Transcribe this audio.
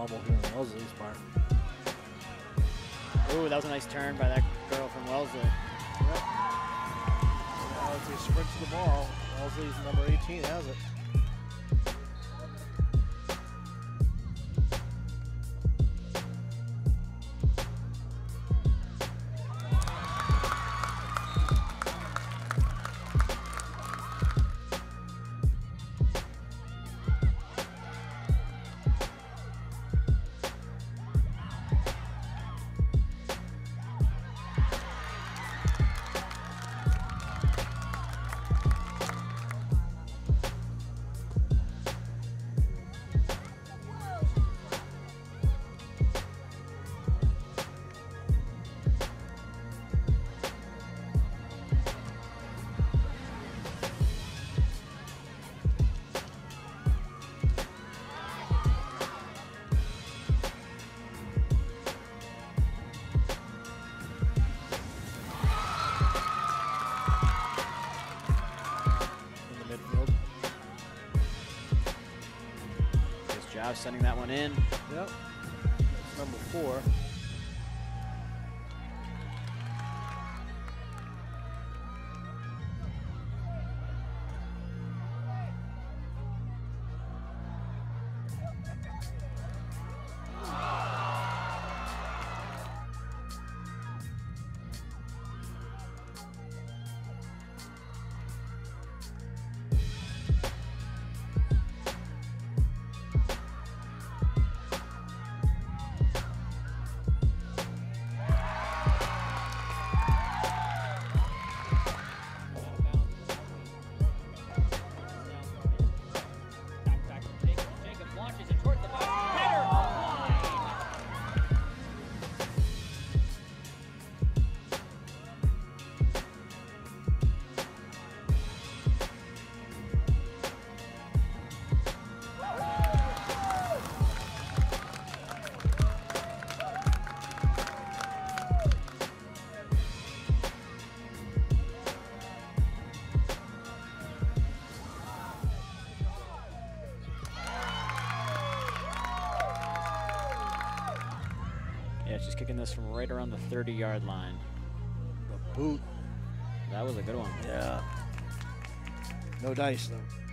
normal here in Wellesley's part. Ooh, that was a nice turn by that girl from Wellesley. Yep. Now as he sprints the ball, Wellesley's number 18 has it. Sending that one in. Yep. That's number four. Kicking this from right around the 30 yard line. The boot. That was a good one. Yeah. No dice though.